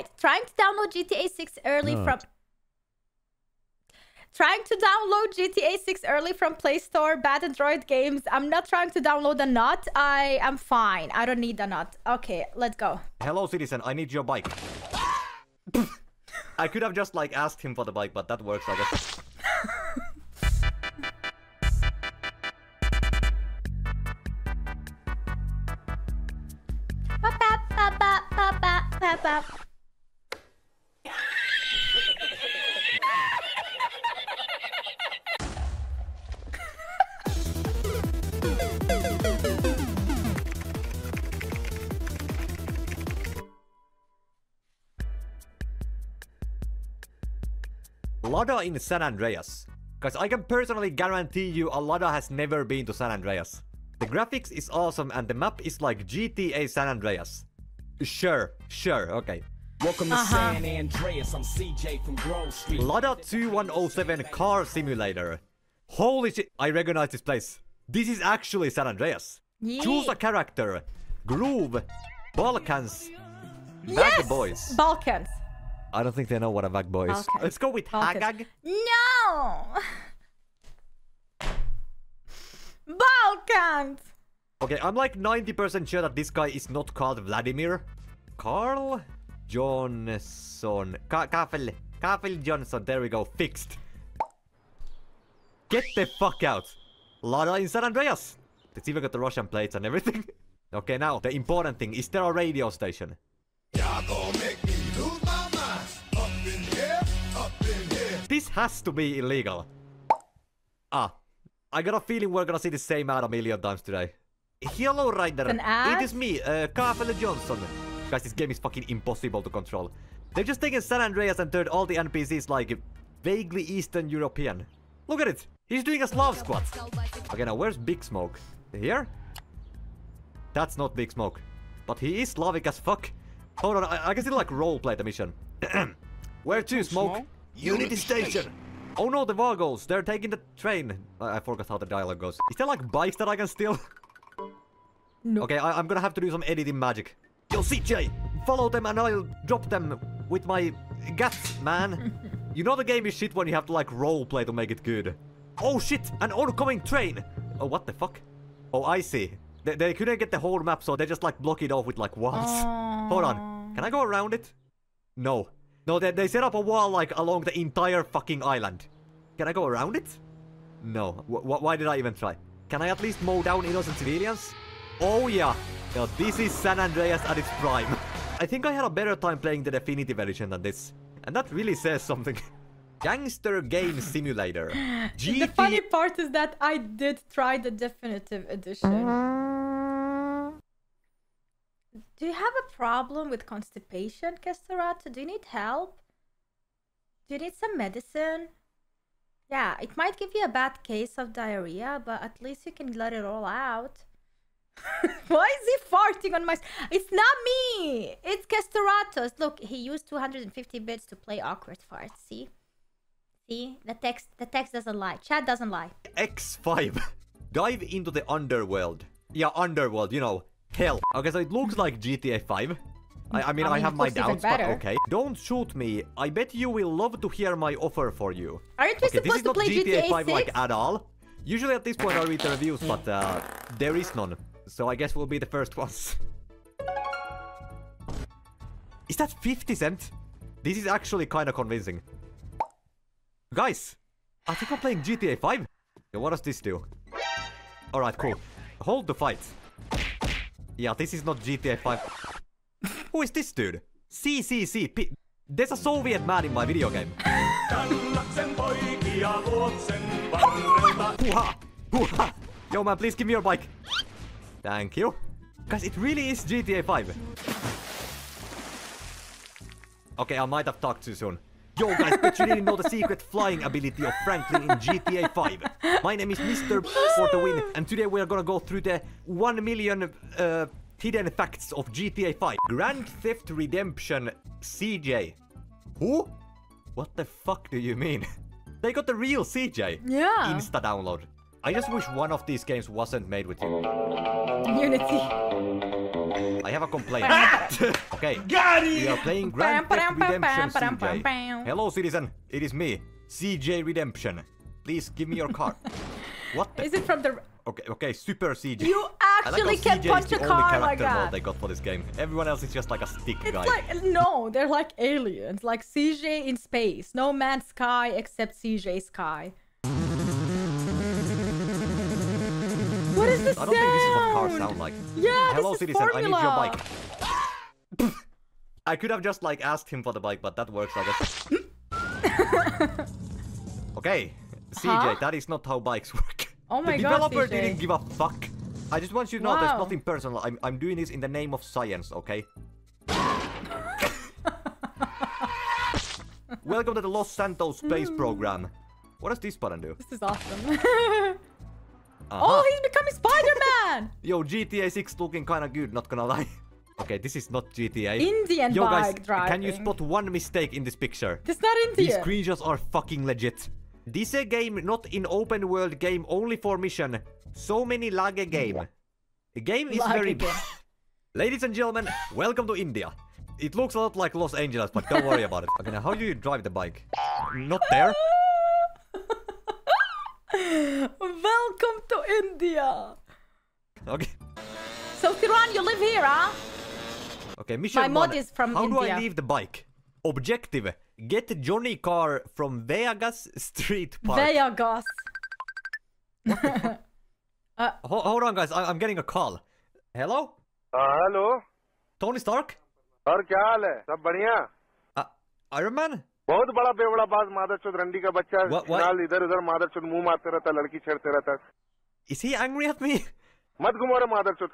right. Trying to download GTA 6 early Good. from. Trying to download GTA 6 early from Play Store, bad Android games. I'm not trying to download a nut. I am fine. I don't need a nut. Okay, let's go. Hello, citizen. I need your bike. I could have just like asked him for the bike, but that works, I guess. Lada in San Andreas. Guys, I can personally guarantee you a Lada has never been to San Andreas. The graphics is awesome and the map is like GTA San Andreas. Sure, sure, okay. Welcome to Uh-huh. San Andreas. I'm CJ from Grove Street. Lada 2107 Car Simulator. Holy shit, I recognize this place. This is actually San Andreas. Choose a character. Groove. Balkans. Bag Yes! Boys. Balkans. I don't think they know what a bag boy is. Balkans. Let's go with Balkans. Hagag. No! Balkans! Okay, I'm like 90% sure that this guy is not called Vladimir. Carl Johnson. Ka Kafel. Kafel Johnson. There we go. Fixed. Get the fuck out. Lada in San Andreas. It's even got the Russian plates and everything. okay, now, the important thing. Is there a radio station? Y'all has to be illegal. Ah. I got a feeling we're gonna see the same ad a million times today. Hello, Rider. An ad? It is me, uh, Kafele Johnson. Guys, this game is fucking impossible to control. They've just taken San Andreas and turned all the NPCs like vaguely Eastern European. Look at it. He's doing a Slav squat. Okay, now where's Big Smoke? Here? That's not Big Smoke. But he is Slavic as fuck. Hold on, I, I can still like roleplay the mission. Where to, Smoke? Unity station. Oh no, the Vagos. They're taking the train. I, I forgot how the dialogue goes. Is there like bikes that I can steal? No. Okay, I, I'm gonna have to do some editing magic. Yo, CJ, follow them and I'll drop them with my guts, man. you know the game is shit when you have to like roleplay to make it good. Oh shit, an oncoming train. Oh, what the fuck? Oh, I see. They, they couldn't get the whole map, so they just like block it off with like walls. Hold on, can I go around it? No. No, they, they set up a wall like along the entire fucking island. Can I go around it? No. Wh- why did I even try? Can I at least mow down innocent civilians? Oh yeah. Yo, this is San Andreas at its prime. I think I had a better time playing the definitive edition than this. And that really says something. Gangster Game Simulator. The funny part is that I did try the definitive edition. Do you have a problem with constipation, Kesterato? Do you need help? Do you need some medicine? Yeah, it might give you a bad case of diarrhea, but at least you can let it all out. Why is he farting on my... It's not me! It's Kesteratos. Look, he used 250 bits to play awkward farts. See? See? The text, the text doesn't lie. Chat doesn't lie. X5. Dive into the underworld. Yeah, underworld, you know. Hell. Okay, so it looks like GTA 5. I, I mean, I I, have my doubts, but okay. Don't shoot me. I bet you will love to hear my offer for you. Aren't we Okay, this supposed is to not play GTA, GTA 5 like at all. Usually at this point I read the reviews, but uh, there is none. So I guess we'll be the first ones. Is that 50 cent? This is actually kind of convincing. Guys, I think I'm playing GTA 5. Yeah, what does this do? Alright, cool. Hold the fight. Yeah, this is not GTA 5. Who is this dude? CCC. P- There's a Soviet man in my video game. Hoo-ha! Hoo-ha! Yo, man, please give me your bike. Thank you. Guys, it really is GTA 5. Okay, I might have talked too soon. Yo, guys, bet you didn't know the secret flying ability of Franklin in GTA 5. My name is Mr. for the win, and today we are gonna go through the 1 million uh, hidden facts of GTA 5. Grand Theft Redemption CJ. Who? What the fuck do you mean? they got the real CJ. Yeah. Insta download. I just wish one of these games wasn't made with you. Unity. I have have a complaint. okay. Got it. We are playing Grand Bam, Theft bam, bam, Redemption bam, bam, CJ. Hello, citizen. It is me, CJ Redemption. Please give me your car. what the? Is it from the? Okay, okay, Super CJ. You I like actually can CJ is punch the a only car character like mode that. they got for this game. Everyone else is just like a stick It's guy. like no, they're like aliens, like CJ in space. No man's sky except CJ sky. What is this I don't think this is what cars sound? like. Yeah, Hello, citizen. I need your bike. I could have just like asked him for the bike, but that works, I guess. okay, CJ, Huh? that is not how bikes work. Oh my god, the God, developer CJ. didn't give a fuck. I just want you to know there's Wow. nothing personal. I'm, I'm doing this in the name of science, okay? Welcome to the Los Santos space Hmm. program. What does this button do? This is awesome. Uh-huh. oh, he's becoming Spider-Man! Yo, GTA 6 looking kinda good, not gonna lie. Okay, this is not GTA. Indian Yo guys, driving. can you spot one mistake in this picture? This not These screenshots are fucking legit. This a game not in open world game only for mission. So many lag a game. The game is Lag very game. Ladies and gentlemen, welcome to India. It looks a lot like Los Angeles, but don't worry about it. Okay, now how do you drive the bike? Not there? Welcome to India. Okay. So, Tiran, you live here, huh? Okay, mission My mod one. is from How India. do I leave the bike? Objective. Get Johnny car from Vegas Street Park. Vegas. uh, hold, hold, on, guys. I am getting a call. Hello? Uh, hello? Tony Stark? Sir, kya haal? Sab Iron Man? बहुत बड़ा रंडी का बच्चा इधर उधर मुंह मारते रहता लड़की छेड़ते रहता Is he angry at me? मत घुमा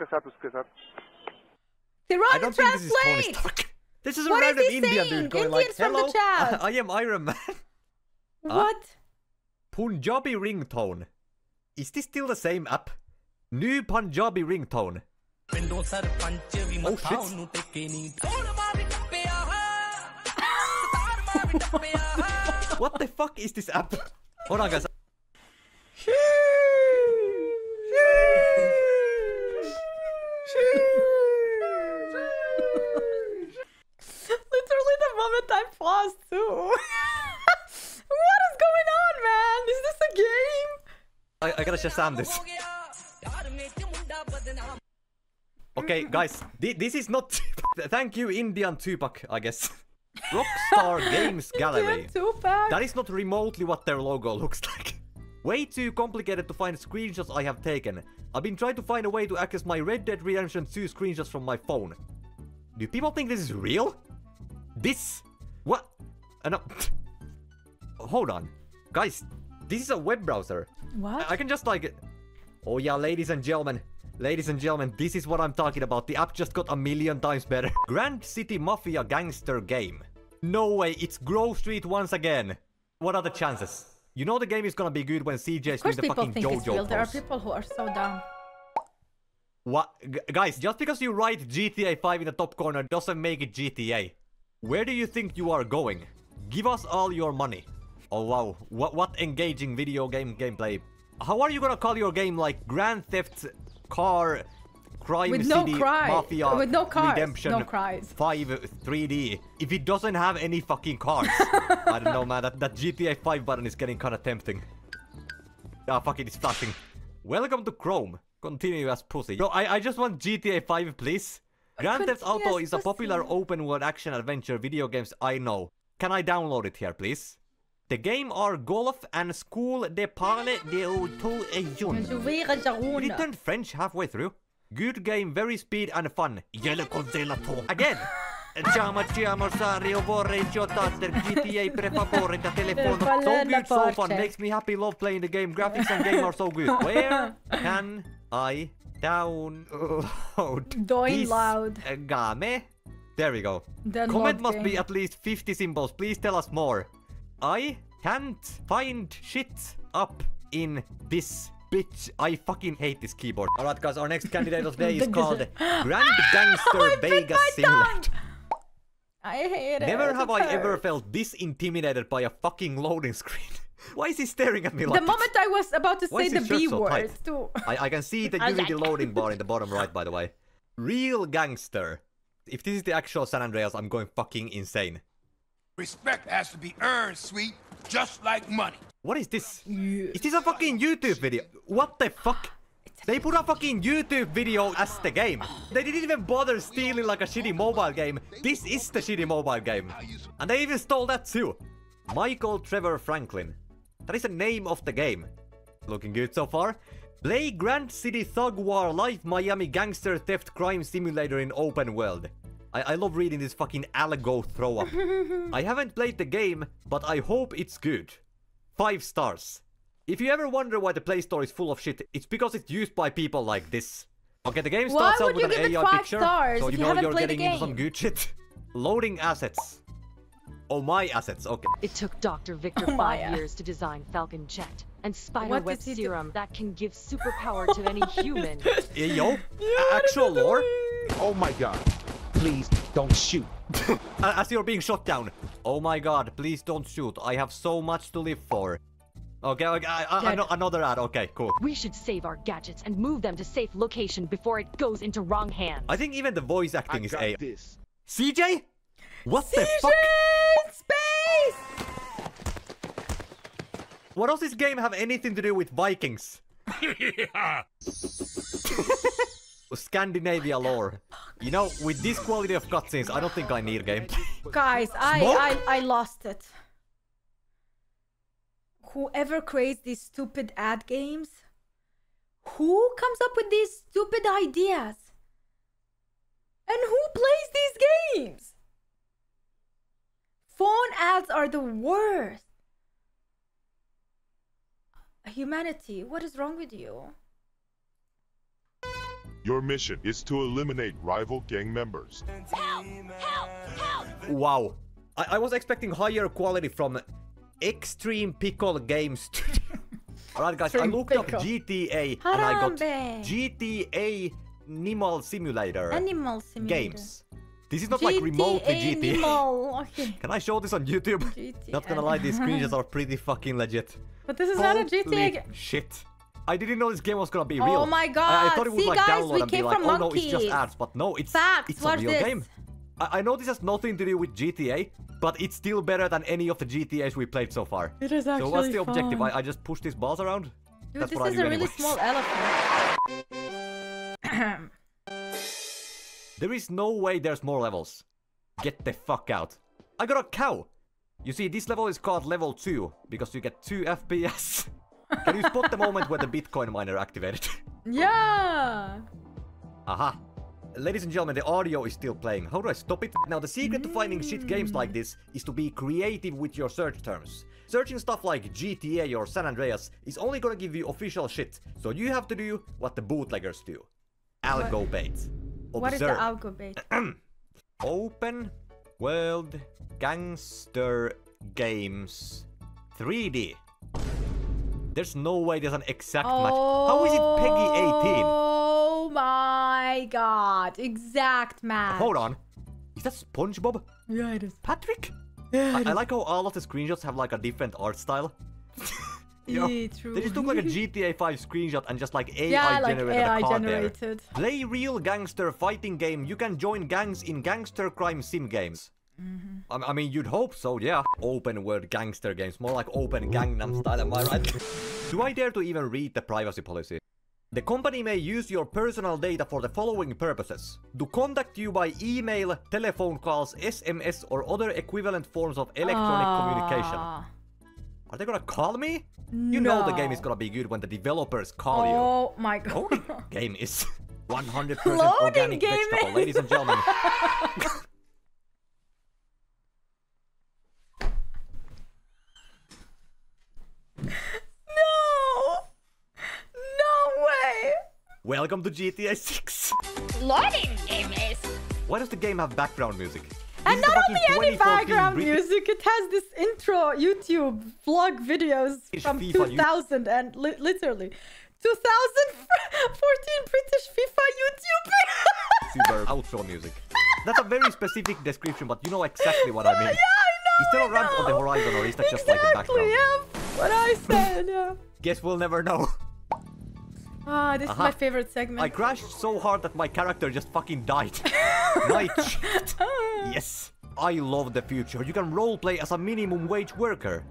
के साथ उसके साथ don't this is a what random is saying? dude going Indians like, "Hello, I, I, am Iron Man." what? Uh, Punjabi ringtone. Is this still the same app? New Punjabi ringtone. Oh shit. what the fuck is this app? Hold on, guys. Literally the moment I paused too. what is going on, man? Is this a game? I, I gotta just Shazam this. Okay, guys, th this is not... Thank you, Indian Tupac, I guess. Rockstar Games Gallery. That is not remotely what their logo looks like. Way too complicated to find screenshots I have taken. I've been trying to find a way to access my Red Dead Redemption 2 screenshots from my phone. Do people think this is real? This? What? Uh, no. Hold on. Guys, this is a web browser. What? I can just like. Oh yeah, ladies and gentlemen. Ladies and gentlemen, this is what I'm talking about. The app just got a million times better. Grand City Mafia gangster game. No way, it's Grove Street once again. What are the chances? You know the game is gonna be good when CJ is doing the people fucking think it's JoJo real. There are people who are so dumb. What? G- guys, just because you write GTA 5 in the top corner doesn't make it GTA. Where do you think you are going? Give us all your money. Oh wow, what what engaging video game gameplay. How are you gonna call your game like Grand Theft Car Crime With no City cry- Mafia with no cars, Redemption no cries. 5 3D if it doesn't have any fucking cars? I don't know man, that, that GTA 5 button is getting kinda tempting. Ah, fuck it, it's flashing. Welcome to Chrome. Continue as pussy. Yo, I, I just want GTA 5, please. Grand Theft Auto is a popular open world action adventure video games I know. Can I download it here, please? The game are golf and school de parle de auto et jeune. Juvira It Jaruna. turned French halfway through. Good game, very speed and fun. Gäller konstellator. Again! Chiama chiama Sario vorrei giocater GTA per favore da telefono. So good, so fun. Makes me happy, love playing the game. Graphics and game are so good. Where can I download Doing this loud. game? There we go. Comment must be at least 50 symbols. Please tell us more. I can't find shit up in this bitch. I fucking hate this keyboard. Alright guys, our next candidate of the day is called Grand Gangster oh, I Vegas my Simulator. I hate it. Never have it I ever felt this intimidated by a fucking loading screen. Why is he staring at me like The that? moment I was about to Why say the B so word, too. I, I can see the I was Unity like- loading bar in the bottom right, by the way. Real gangster. If this is the actual San Andreas, I'm going fucking insane. Respect has to be earned, sweet, just like money. What is this? Is this a fucking YouTube video? What the fuck? They put a fucking YouTube video as the game. They didn't even bother stealing like a shitty mobile game. This is the shitty mobile game. And they even stole that too. Michael Trevor Franklin. That is the name of the game. Looking good so far. Play Grand City Thug War Live Miami Gangster Theft Crime Simulator in open world. I, I love reading this fucking algo throw up. I haven't played the game, but I hope it's good. 5 stars. If you ever wonder why the Play Store is full of shit, it's because it's used by people like this. Okay, the game starts out with an AI picture, stars so you you know you're getting into some game? good shit. Loading assets. Oh, my assets, okay. It took Dr. Victor Oh, five Maya. years to design Falcon Jet and Spider What Web do? Serum that can give superpower to any human. Yo, actual lore? Oh my god. Please don't shoot. A- As you're being shot down. Oh my god, please don't shoot. I have so much to live for. Okay, okay I, I, I know, another ad. Okay, cool. We should save our gadgets and move them to safe location before it goes into wrong hands. I think even the voice I acting is got AI. this. CJ? What the fuck? Space! What does this game have anything to do with Vikings? Scandinavia lore. You know, with this quality of cutscenes, I don't think I need a gameplay. Guys, I, I I lost it. Whoever creates these stupid ad games, who comes up with these stupid ideas? And who plays these games? Phone ads are the worst. Humanity, what is wrong with you? Your mission is to eliminate rival gang members. Help! Help! Help! Wow. I, I was expecting higher quality from Extreme Pickle Game Studio. Alright guys, I Extreme looked up Pickle. GTA and I got GTA Animal Simulator Animal Simulator. games. This is not like remotely GTA. Animal. Okay. Can I show this on YouTube? GTA. Not gonna lie, these screenshots are pretty fucking legit. But this is not a GTA game. Shit. I didn't know this game was gonna be real. Oh real. my I, I God. thought it would See, like guys, download we and be came like, from oh no, it's just ads. But no, it's Facts, it's a real this. game. I, I know this has nothing to do with GTA, but it's still better than any of the GTAs we played so far. It is actually So what's the actually objective? I, I just push these balls around? Dude, That's this what I is do a really anyways. small elephant. There is no way there's more levels. Get the fuck out. I got a cow! You see, this level is called level 2, because you get 2 FPS. Can you spot the moment where the Bitcoin miner activated? yeah. Aha. Ladies and gentlemen, the audio is still playing. How do I stop it? Now, the secret to finding shit games like this is to be creative with your search terms. Searching stuff like GTA or San Andreas is only gonna give you official shit, so you have to do what the bootleggers do. Algo bait. What is the algo bait? Open World Gangster Games 3D. There's no way there's an exact match. How is it PEGI 18? Oh my god. Exact match. Hold on. Is that SpongeBob? Yeah, it is. Patrick? Yeah, I, I like how all of the screenshots have like a different art style. You know, Yeah, true. They just took like a GTA 5 screenshot and just like AI yeah, like generated AI a card generated. there. Play real gangster fighting game. You can join gangs in gangster crime sim games. Mm-hmm. I, I mean, you'd hope so, yeah. Open world gangster games, more like open Gangnam style, am I right? Do I dare to even read the privacy policy? The company may use your personal data for the following purposes. To contact you by email, telephone calls, SMS or other equivalent forms of electronic communication. Ah. Are they gonna call me? You know the game is gonna be good when the developers call you. Oh my god. Loading game is 100% Loading organic game vegetable, ladies and gentlemen. No! No way! Welcome to GTA 6. Loading game is. Why does the game have background music? And This is not only any background British- music, it has this intro YouTube vlog videos It's from FIFA, you- 2000 and li- literally 2014 British FIFA YouTube. Super outro music. That's a very specific description, but you know exactly what I mean. yeah, I know. Is there a ramp on the horizon or is that just exactly, like the background? Yeah, what I said. Yeah. Guess we'll never know. Ah, this is my favorite segment. I crashed so hard that my character just fucking died. Night shift. Yes. I love the future. You can roleplay as a minimum wage worker.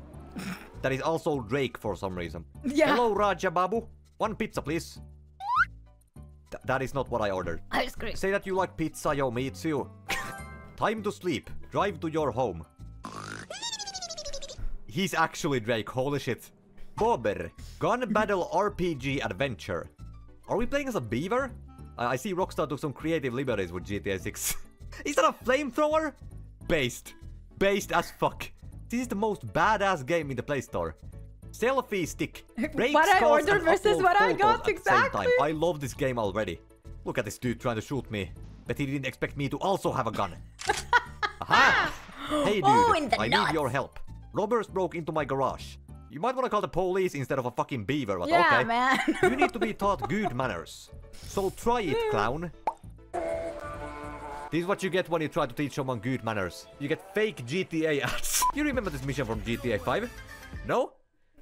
That is also Drake for some reason. Yeah. Hello, Raja Babu. One pizza, please. Th- that is not what I ordered. Ice cream. Say that you like pizza, yo, me too. Time to sleep. Drive to your home. He's actually Drake, holy shit. Bobber, Gun Battle RPG Adventure. Are we playing as a beaver? I, I see Rockstar took some creative liberties with GTA 6. is that a flamethrower? Based. Based as fuck. This is the most badass game in the Play Store. Selfie stick. breaks What I ordered versus what I got, exactly. I love this game already. Look at this dude trying to shoot me. But he didn't expect me to also have a gun. Aha! Hey oh, dude, Oh, I nuts. need your help. Robbers broke into my garage. You might want to call the police instead of a fucking beaver, but yeah, okay. man. you need to be taught good manners. So try it, clown. This is what you get when you try to teach someone good manners. You get fake GTA ads. you remember this mission from GTA 5? No?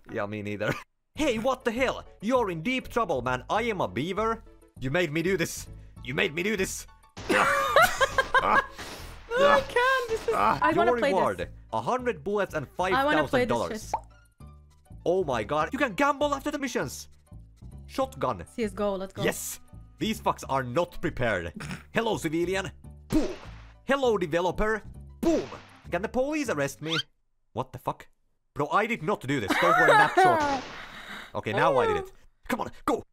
Yeah, me neither. Hey, what the hell? You're in deep trouble, man. I am a beaver. You made me do this. You made me do this. I can't. This is... Ah, I want to play reward, a 100 bullets and $5,000. Oh my god! You can gamble after the missions. Shotgun. CS:GO. Let's go. Yes. These fucks are not prepared. Hello, civilian. Boom. Hello, developer. Boom. Can the police arrest me? What the fuck? Bro, I did not do this. Were not short. Okay, now I did it. Come on, go.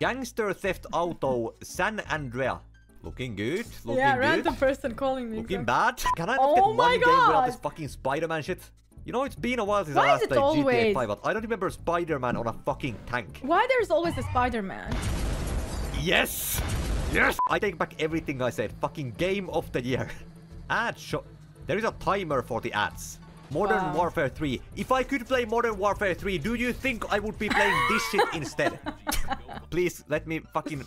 Gangster theft auto San Andrea. Looking good. Looking yeah, good. random person calling me. Looking exactly. bad? Can I not Oh get my one game without this fucking Spider-Man shit? You know, it's been a while since Why I last played GTA always- 5, but I don't remember Spider-Man on a fucking tank. Why there's always a Spider-Man? Yes! Yes! I take back everything I said. Fucking game of the year. Ad shot. There is a timer for the ads. Modern Wow. Warfare 3. If I could play Modern Warfare 3, do you think I would be playing this shit instead? Please let me fucking.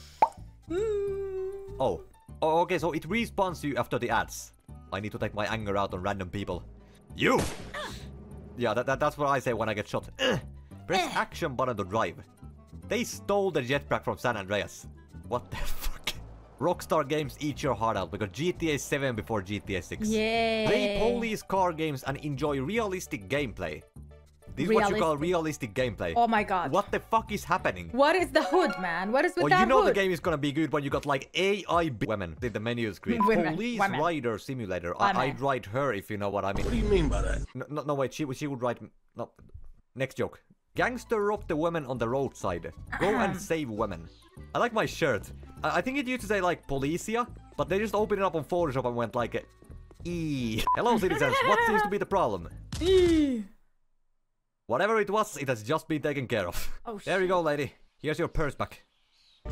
Hmm. Oh. Oh, okay, so it respawns you after the ads. I need to take my anger out on random people. You! Yeah, that, that, that's what I say when I get shot. Ugh. Press action button to drive. They stole the jetpack from San Andreas. What the fuck? Rockstar Games eat your heart out because GTA 7 before GTA 6. Yay. Play police car games and enjoy realistic gameplay. This is what you call realistic gameplay. Oh my god. What the fuck is happening? What is the hood, man? What is with Oh, that you know hood? the game is gonna be good when you got like AI b- women in the menu screen. Women, Police women. Rider Simulator. I, Women. I'd ride her if you know what I mean. What do you mean by that? No, no, no wait, she, would- she would ride... No, next joke. Gangster robbed the women on the roadside. Go and uh-huh. save women. I like my shirt. I, I think it used to say like Policia, but they just opened it up on Photoshop and went like... E. Hello citizens, what seems to be the problem? Whatever it was, it has just been taken care of. Oh, there you go, lady. Here's your purse back.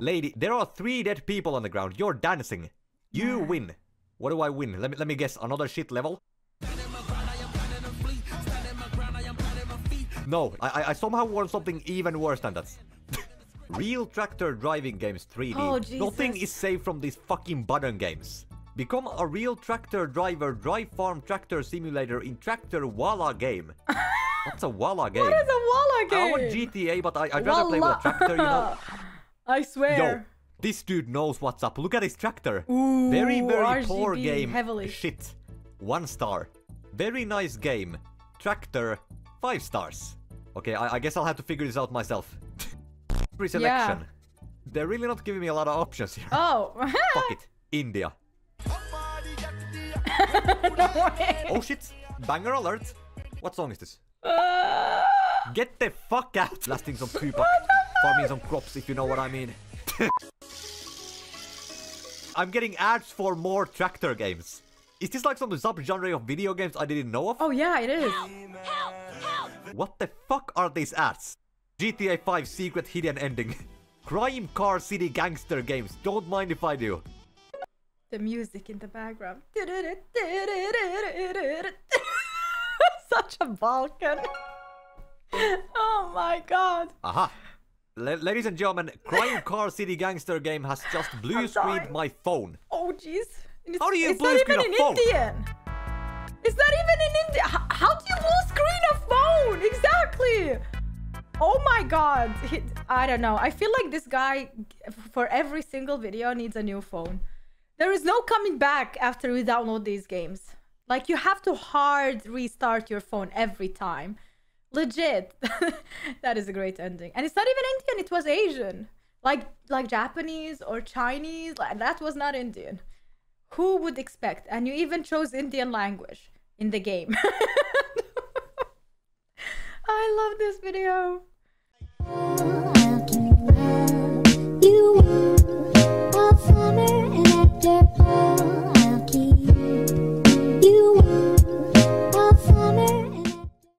lady, there are three dead people on the ground. You're dancing. You win. What do I win? Let me let me guess. Another shit level. No, I, I- I somehow won something even worse than that. Real tractor driving games 3D. Oh, Nothing is safe from these fucking button games. Become a real tractor driver, drive farm tractor simulator in Tractor Walla game. What's a Walla game? What is a Walla game? I want GTA, but I, I'd rather play with a tractor, you know. I swear. Yo, this dude knows what's up. Look at his tractor. Ooh, very, very poor game. heavily. Shit. One star. Very nice game. Tractor. Five stars. Okay, I, I guess I'll have to figure this out myself. Pre-selection. They're really not giving me a lot of options here. Oh. Fuck it. India. No way. Oh shit. Banger alert. What song is this? Uh, Get the fuck out! Blasting some Tupac, farming some crops if you know what I mean. I'm getting ads for more tractor games. Is this like some subgenre of video games I didn't know of? oh yeah, it is. What the fuck are these ads? GTA 5 secret hidden ending. Crime Car City Gangster games. Don't mind if I do. The music in the background. Such a Balkan. Oh my god. Aha. La- ladies and gentlemen, Crime Car City Gangster game has just blue screened my phone. Oh jeez. How do you it's blue not screen even a phone? Indian. It's not even in India. How, do you blue screen a phone? Exactly. Oh my god! I don't know. I feel like this guy, for every single video, needs a new phone. There is no coming back after you download these games. Like, you have to hard restart your phone every time. Legit. that is a great ending. And it's not even Indian, it was Asian. Like, like Japanese or Chinese. Like, that was not Indian. Who would expect? And you even chose Indian language in the game. I love this video.